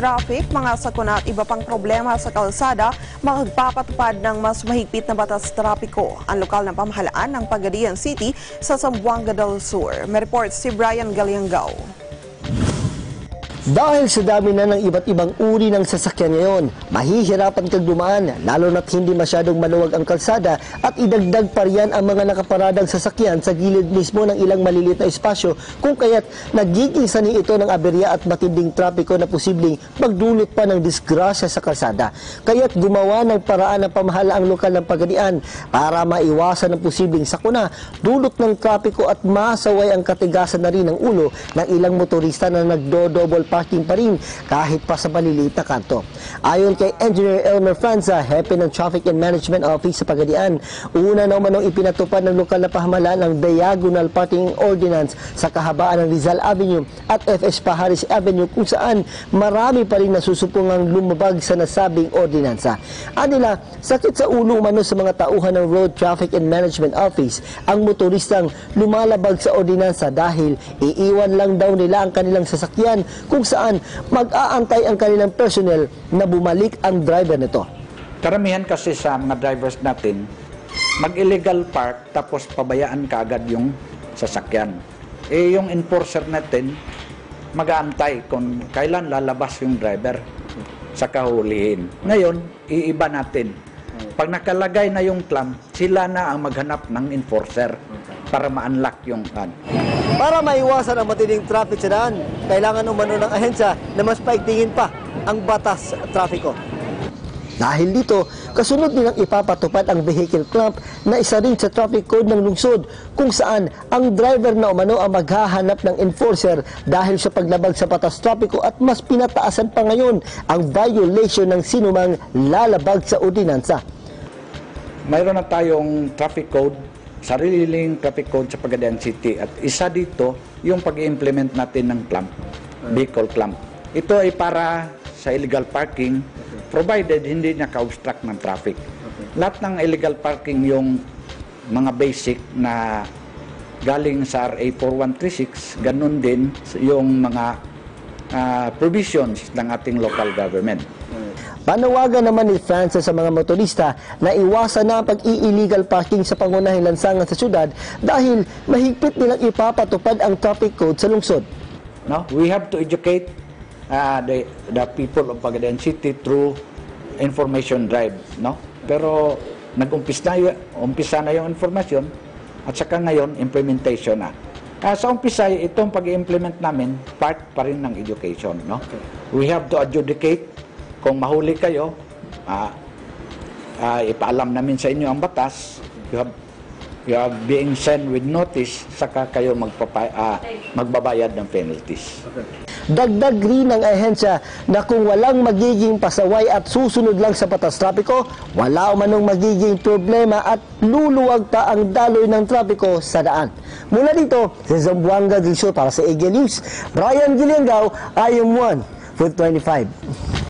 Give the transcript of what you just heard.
traffic, mga sakuna at iba pang problema sa kalsada, magpapatupad ng mas mahigpit na batas trapiko ang lokal na pamahalaan ng Pagadian City sa Zamboanga del Sur. May report si Brian Galiangao. Dahil sa dami na ng iba't ibang uri ng sasakyan ngayon, mahihirapan kang dumaan lalo na't hindi masyadong maluwag ang kalsada at idagdag pa riyan ang mga nakaparadang sasakyan sa gilid mismo ng ilang maliliit na espasyo kung kaya't nagiging sani ito ng aberya at matinding trapiko na posibleng magdulot pa ng disgrasya sa kalsada. Kaya't gumawa ng paraan ng pamahala ang lokal ng pagadian para maiwasan ang posibleng sakuna, dulot ng trapiko at masaway ang katigasan na rin ng ulo ng ilang motorista na nagdo-double parking pa rin kahit pa sa maliliit na kanto. Ayon kay Engineer Elmer Franza, hepe ng Traffic and Management Office sa Pagadian, una na umanong ipinatupad ng lokal na pahamalaan ng Diagonal Parking Ordinance sa kahabaan ng Rizal Avenue at FS Paharis Avenue kung saan marami pa rin nasusupungang lumabag sa nasabing ordinansa. Anila, sakit sa ulo umano sa mga tauhan ng Road Traffic and Management Office ang motoristang lumalabag sa ordinansa dahil iiwan lang daw nila ang kanilang sasakyan kung saan mag-aantay ang kanilang personnel na bumalik ang driver nito. Karamihan kasi sa mga drivers natin, mag-illegal park tapos pabayaan ka agad yung sasakyan. Eh yung enforcer natin, mag-aantay kung kailan lalabas yung driver sa kahulihin. Ngayon, iiba natin. Pag nakalagay na yung clamp, sila na ang maghanap ng enforcer para ma-unlock yung kan. Para maiwasan ang matinding traffic sa daan, kailangan umano ng ahensya na mas paigtingin pa ang batas trafiko. Dahil dito, kasunod nilang ipapatupad ang vehicle clamp na isa rin sa traffic code ng lungsod kung saan ang driver na umano ang maghahanap ng enforcer dahil sa paglabag sa batas trapiko at mas pinataasan pa ngayon ang violation ng sinumang lalabag sa ordinansa. mayroon na tayong traffic code, sariling traffic code sa Pagadian City at isa dito yung pag-implement natin ng clamp, vehicle clamp. Ito ay para sa illegal parking provided hindi niya ka-obstruct ng traffic. Lahat ng illegal parking yung mga basic na galing sa RA 4136, ganun din yung mga ah, provisions ng ating local government. Panawagan naman ni Francis sa mga motorista na iwasan na ang pag-i-illegal parking sa pangunahing lansangan sa syudad dahil mahigpit nilang ipapatupad ang traffic code sa lungsod. No? We have to educate uh, the, the people of Pagadian City through information drive. No? Pero nag-umpis na, umpisa na yung information at saka ngayon implementation na. Ah, sa umpisa, itong pag-implement namin, part pa rin ng education. No? We have to adjudicate kung mahuli kayo, ah, ah, ipaalam namin sa inyo ang batas. You have, you are being sent with notice, saka kayo magpapa, ah, magbabayad ng penalties. Dagdag rin ng ahensya na kung walang magiging pasaway at susunod lang sa batas trapiko, wala umanong magiging problema at luluwag pa ang daloy ng trapiko sa daan. Mula dito, sa Zamboanga del Sur para sa AGL News, Brian Giliangao, IM1, Food 25.